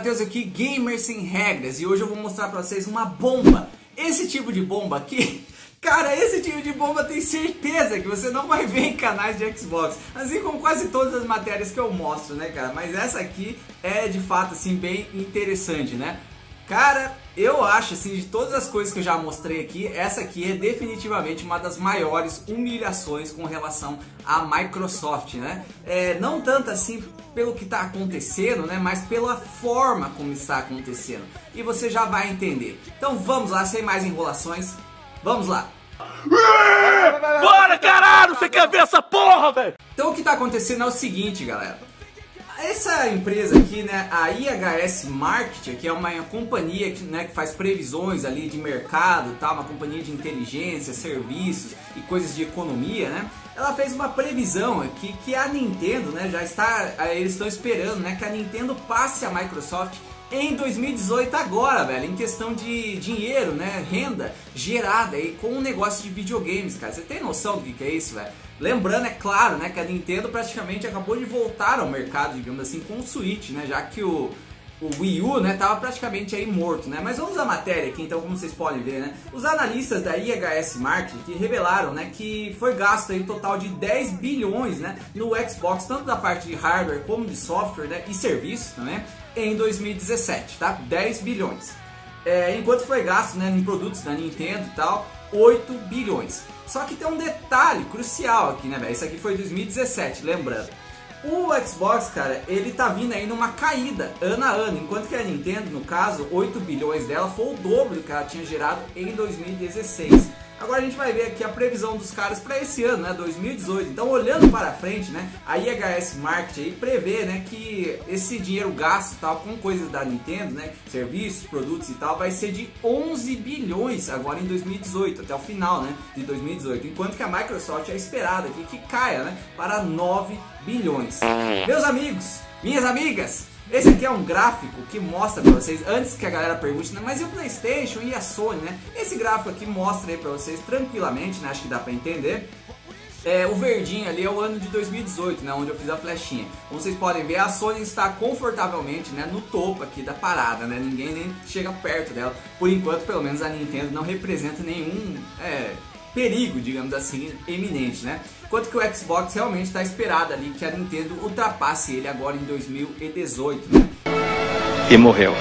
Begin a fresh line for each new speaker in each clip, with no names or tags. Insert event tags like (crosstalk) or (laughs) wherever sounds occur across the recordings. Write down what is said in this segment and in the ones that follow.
Matheus aqui, Gamer Sem Regras, e hoje eu vou mostrar pra vocês uma bomba. Esse tipo de bomba aqui, (laughs) cara, esse tipo de bomba tem certeza que você não vai ver em canais de Xbox, assim como quase todas as matérias que eu mostro, né, cara? Mas essa aqui é de fato assim bem interessante, né? Cara, eu acho assim, de todas as coisas que eu já mostrei aqui, essa aqui é definitivamente uma das maiores humilhações com relação à Microsoft, né? É, não tanto assim pelo que está acontecendo, né? Mas pela forma como está acontecendo. E você já vai entender. Então vamos lá, sem mais enrolações. Vamos lá.
Bora, caralho! Você quer ver essa porra, velho?
Então o que está acontecendo é o seguinte, galera. Essa empresa aqui, né, a IHS Market, que é uma companhia que, né, que faz previsões ali de mercado, tá, uma companhia de inteligência, serviços e coisas de economia, né? Ela fez uma previsão aqui que a Nintendo, né, já está, eles estão esperando, né, que a Nintendo passe a Microsoft em 2018 agora, velho, em questão de dinheiro, né, renda gerada aí com o negócio de videogames, cara. Você tem noção do que, é isso, velho? Lembrando, é claro, né, que a Nintendo praticamente acabou de voltar ao mercado, digamos assim, com o Switch, né, já que o o Wii U, né, tava praticamente aí morto, né? Mas vamos à matéria aqui, então, como vocês podem ver, né? Os analistas da IHS Market revelaram, né, que foi gasto aí um total de 10 bilhões, né, no Xbox, tanto da parte de hardware como de software, né, e serviços também, em 2017, tá? 10 bilhões. É, enquanto foi gasto, né, em produtos da Nintendo e tal, 8 bilhões. Só que tem um detalhe crucial aqui, né, velho? Isso aqui foi 2017, lembrando. O Xbox, cara, ele tá vindo aí numa caída ano a ano, enquanto que a Nintendo, no caso, 8 bilhões dela foi o dobro do que ela tinha gerado em 2016. Agora a gente vai ver aqui a previsão dos caras para esse ano, né, 2018. Então, olhando para frente, né, a IHS Market aí prevê, né, que esse dinheiro gasto tal com coisas da Nintendo, né, serviços, produtos e tal, vai ser de 11 bilhões agora em 2018, até o final, né, de 2018. Enquanto que a Microsoft é esperada aqui que caia, né, para 9 bilhões. Meus amigos, minhas amigas, esse aqui é um gráfico que mostra para vocês, antes que a galera pergunte, né, mas e o Playstation e a Sony, né? Esse gráfico aqui mostra aí para vocês tranquilamente, né? Acho que dá para entender. É, o verdinho ali é o ano de 2018, né, onde eu fiz a flechinha. Como vocês podem ver, a Sony está confortavelmente né, no topo aqui da parada, né? Ninguém nem chega perto dela. Por enquanto, pelo menos a Nintendo não representa nenhum é, perigo, digamos assim, eminente, né? Enquanto que o Xbox realmente está esperado ali que a Nintendo ultrapasse ele agora em 2018, né?
E morreu.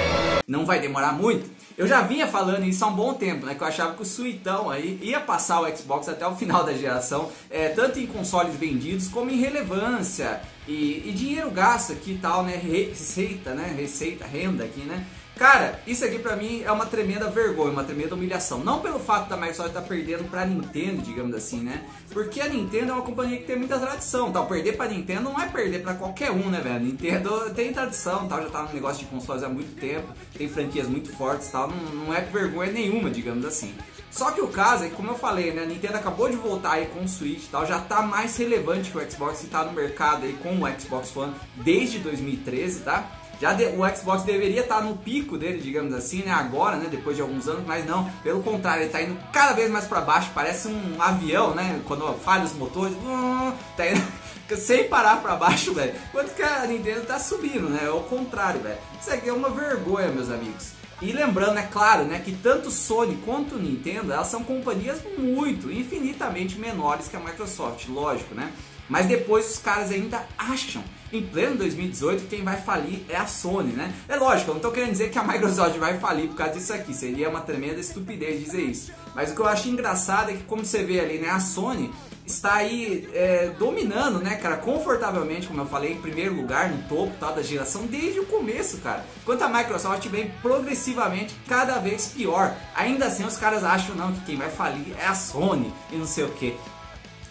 Não vai demorar muito. Eu já vinha falando isso há um bom tempo, né? Que eu achava que o Suitão aí ia passar o Xbox até o final da geração, é, tanto em consoles vendidos como em relevância e, e dinheiro gasto aqui e tal, né? Receita, né? Receita, renda aqui, né? Cara, isso aqui pra mim é uma tremenda vergonha, uma tremenda humilhação. Não pelo fato da Microsoft estar tá perdendo pra Nintendo, digamos assim, né? Porque a Nintendo é uma companhia que tem muita tradição, tal. Perder pra Nintendo não é perder pra qualquer um, né, velho? Nintendo tem tradição, tal. Já tá no negócio de consoles há muito tempo, tem franquias muito fortes, tal. Não, não é vergonha nenhuma, digamos assim. Só que o caso é que, como eu falei, né, a Nintendo acabou de voltar aí com o Switch e tal, já tá mais relevante que o Xbox e tá no mercado aí com o Xbox One desde 2013, tá? Já de, o Xbox deveria estar tá no pico dele, digamos assim, né? Agora, né? Depois de alguns anos, mas não. Pelo contrário, ele está indo cada vez mais para baixo. Parece um avião, né? Quando falha os motores, uh, tá indo (laughs) sem parar para baixo, velho. Enquanto que a Nintendo está subindo, né? É o contrário, velho. Isso aqui é uma vergonha, meus amigos. E lembrando, é claro, né, que tanto Sony quanto Nintendo, elas são companhias muito, infinitamente menores que a Microsoft, lógico, né? Mas depois os caras ainda acham, em pleno 2018, que quem vai falir é a Sony, né? É lógico, eu não tô querendo dizer que a Microsoft vai falir por causa disso aqui, seria uma tremenda estupidez dizer isso. Mas o que eu acho engraçado é que, como você vê ali, né, a Sony está aí é, dominando, né, cara, confortavelmente, como eu falei, em primeiro lugar, no topo tá, da geração, desde o começo, cara. Enquanto a Microsoft vem progressivamente cada vez pior. Ainda assim, os caras acham não que quem vai falir é a Sony e não sei o que.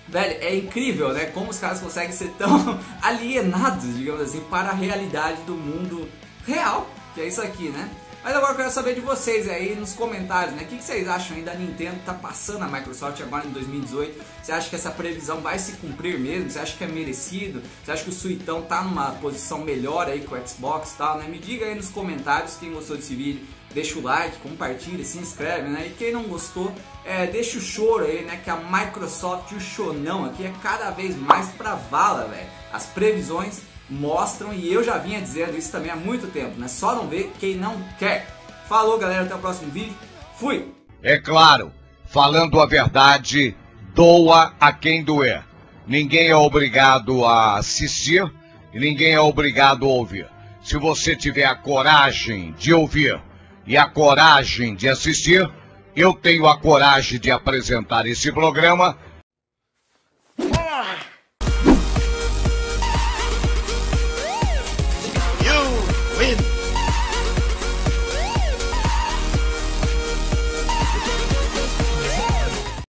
Velho, é incrível, né? Como os caras conseguem ser tão (laughs) alienados, digamos assim, para a realidade do mundo real, que é isso aqui, né? Mas agora eu quero saber de vocês aí nos comentários, né? O que vocês acham aí da Nintendo tá passando a Microsoft agora em 2018? Você acha que essa previsão vai se cumprir mesmo? Você acha que é merecido? Você acha que o Suitão tá numa posição melhor aí com o Xbox e tal, né? Me diga aí nos comentários quem gostou desse vídeo deixa o like, compartilha, se inscreve, né? E quem não gostou, é, deixa o choro aí, né? Que a Microsoft, o chonão aqui é cada vez mais pra vala, velho. As previsões mostram e eu já vinha dizendo isso também há muito tempo, né? Só não vê quem não quer. Falou, galera, até o próximo vídeo. Fui!
É claro, falando a verdade, doa a quem doer. Ninguém é obrigado a assistir e ninguém é obrigado a ouvir. Se você tiver a coragem de ouvir e a coragem de assistir, eu tenho a coragem de apresentar esse programa